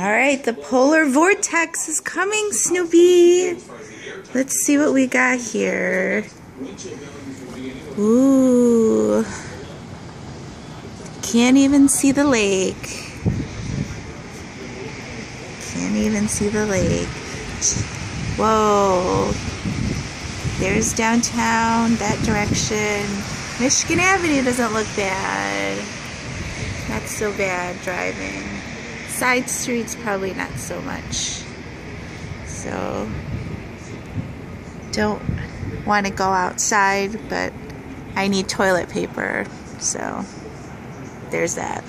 All right, the polar vortex is coming, Snoopy. Let's see what we got here. Ooh. Can't even see the lake. Can't even see the lake. Whoa. There's downtown, that direction. Michigan Avenue doesn't look bad. Not so bad driving. Side streets probably not so much. So don't want to go outside, but I need toilet paper. So there's that.